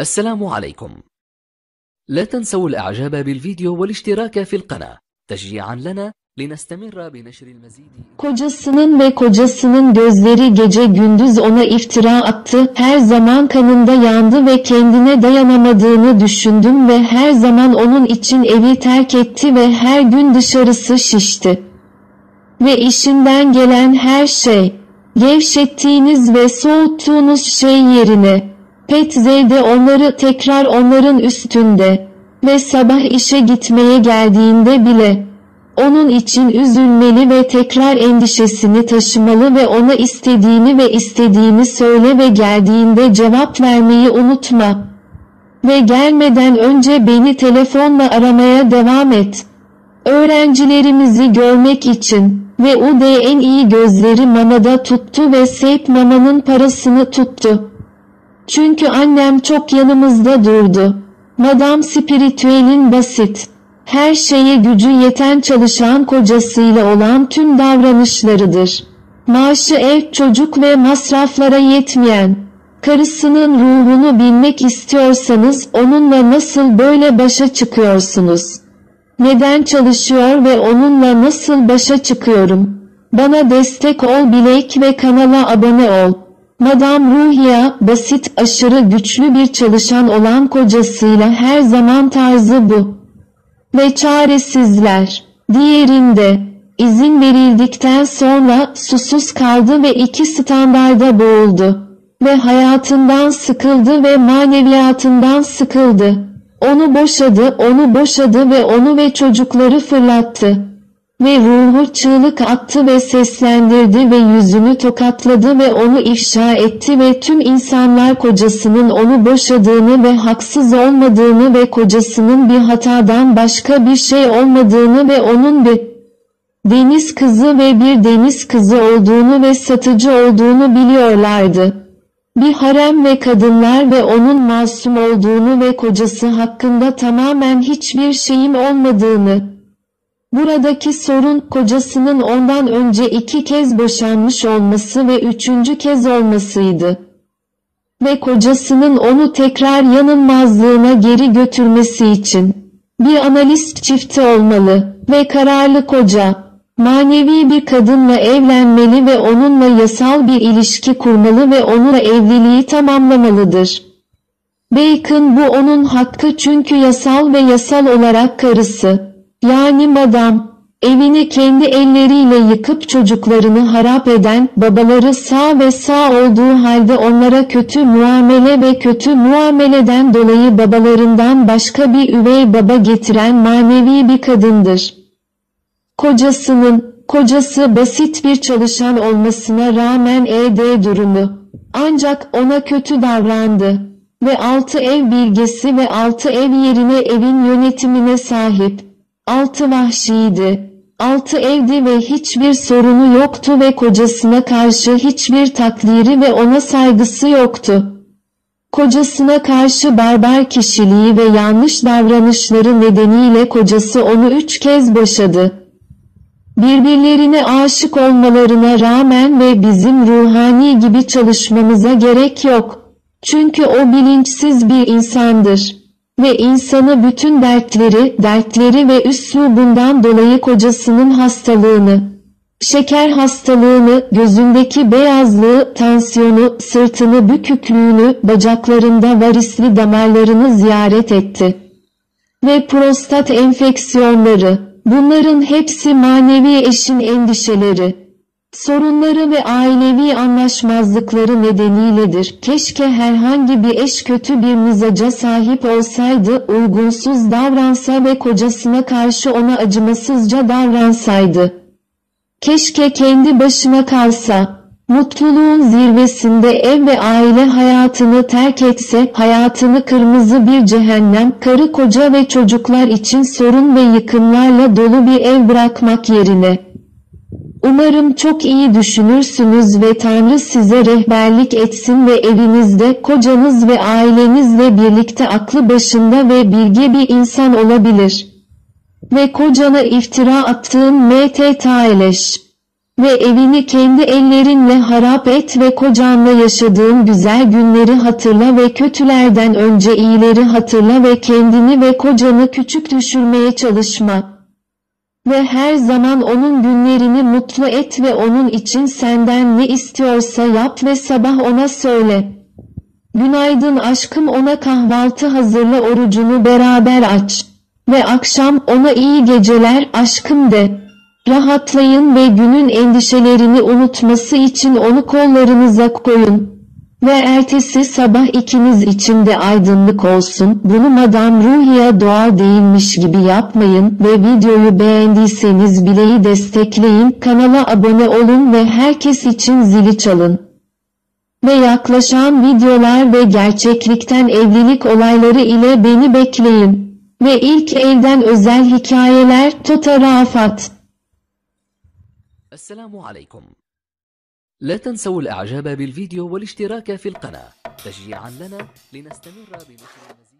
السلام عليكم لا تنسوا الإعجاب بالفيديو والاشتراك في القناة تشجيعا لنا لنستمر بنشر المزيد Kocasının ve kocasının gözleri gece gündüz ona iftira attı, her zaman kanında yandı ve kendine dayanamadığını düşündüm ve her zaman onun için evi terk etti ve her gün dışarısı şişti. Ve işinden gelen her şey, gevşettiğiniz ve soğuttuğunuz şey yerine, Petzey'de onları tekrar onların üstünde ve sabah işe gitmeye geldiğinde bile, onun için üzülmeli ve tekrar endişesini taşımalı ve ona istediğini ve istediğini söyle ve geldiğinde cevap vermeyi unutma. Ve gelmeden önce beni telefonla aramaya devam et. Öğrencilerimizi görmek için ve UD en iyi gözleri mamada tuttu ve Seyp mamanın parasını tuttu. Çünkü annem çok yanımızda durdu. Madam spiritüelin basit, her şeye gücü yeten çalışan kocasıyla olan tüm davranışlarıdır. Maaşı ev, çocuk ve masraflara yetmeyen, karısının ruhunu bilmek istiyorsanız onunla nasıl böyle başa çıkıyorsunuz? Neden çalışıyor ve onunla nasıl başa çıkıyorum? Bana destek ol bilek ve kanala abone ol. Madam Ruhiya, basit, aşırı güçlü bir çalışan olan kocasıyla her zaman tarzı bu. Ve çaresizler. Diğerinde, izin verildikten sonra susuz kaldı ve iki standarda boğuldu. Ve hayatından sıkıldı ve maneviyatından sıkıldı. Onu boşadı, onu boşadı ve onu ve çocukları fırlattı. Ve ruhu çığlık attı ve seslendirdi ve yüzünü tokatladı ve onu ifşa etti ve tüm insanlar kocasının onu boşadığını ve haksız olmadığını ve kocasının bir hatadan başka bir şey olmadığını ve onun bir deniz kızı ve bir deniz kızı olduğunu ve satıcı olduğunu biliyorlardı. Bir harem ve kadınlar ve onun masum olduğunu ve kocası hakkında tamamen hiçbir şeyim olmadığını, Buradaki sorun kocasının ondan önce iki kez boşanmış olması ve üçüncü kez olmasıydı. Ve kocasının onu tekrar yanılmazlığına geri götürmesi için bir analist çifti olmalı ve kararlı koca, manevi bir kadınla evlenmeli ve onunla yasal bir ilişki kurmalı ve onunla evliliği tamamlamalıdır. Bacon bu onun hakkı çünkü yasal ve yasal olarak karısı. Yani madam, evini kendi elleriyle yıkıp çocuklarını harap eden, babaları sağ ve sağ olduğu halde onlara kötü muamele ve kötü muameleden dolayı babalarından başka bir üvey baba getiren manevi bir kadındır. Kocasının, kocası basit bir çalışan olmasına rağmen ED durumu, ancak ona kötü davrandı ve altı ev bilgesi ve altı ev yerine evin yönetimine sahip. Altı vahşiydi. Altı evdi ve hiçbir sorunu yoktu ve kocasına karşı hiçbir takdiri ve ona saygısı yoktu. Kocasına karşı barbar kişiliği ve yanlış davranışları nedeniyle kocası onu üç kez boşadı. Birbirlerine aşık olmalarına rağmen ve bizim ruhani gibi çalışmamıza gerek yok. Çünkü o bilinçsiz bir insandır ve insanı bütün dertleri, dertleri ve üslubundan dolayı kocasının hastalığını, şeker hastalığını, gözündeki beyazlığı, tansiyonu, sırtını büküklüğünü, bacaklarında varisli damarlarını ziyaret etti. Ve prostat enfeksiyonları, bunların hepsi manevi eşin endişeleri. Sorunları ve ailevi anlaşmazlıkları nedeniyledir. Keşke herhangi bir eş kötü bir mizaca sahip olsaydı, uygunsuz davransa ve kocasına karşı ona acımasızca davransaydı. Keşke kendi başına kalsa, mutluluğun zirvesinde ev ve aile hayatını terk etse, hayatını kırmızı bir cehennem, karı koca ve çocuklar için sorun ve yıkımlarla dolu bir ev bırakmak yerine. Umarım çok iyi düşünürsünüz ve Tanrı size rehberlik etsin ve evinizde kocanız ve ailenizle birlikte aklı başında ve bilge bir insan olabilir. Ve kocana iftira attığın M.T. Taeleş. Ve evini kendi ellerinle harap et ve kocanla yaşadığın güzel günleri hatırla ve kötülerden önce iyileri hatırla ve kendini ve kocanı küçük düşürmeye çalışma. Ve her zaman onun günlerini mutlu et ve onun için senden ne istiyorsa yap ve sabah ona söyle. Günaydın aşkım ona kahvaltı hazırla orucunu beraber aç. Ve akşam ona iyi geceler aşkım de. Rahatlayın ve günün endişelerini unutması için onu kollarınıza koyun ve ertesi sabah ikiniz için de aydınlık olsun. Bunu Madam Ruhiye Doğal değilmiş gibi yapmayın ve videoyu beğendiyseniz bileği destekleyin, kanala abone olun ve herkes için zili çalın. Ve yaklaşan videolar ve gerçeklikten evlilik olayları ile beni bekleyin. Ve ilk evden özel hikayeler Tota Rafat. Esselamu Aleyküm. لا تنسوا الإعجاب بالفيديو والاشتراك في القناة. تشجيعا لنا لنستمر بنشر المزيد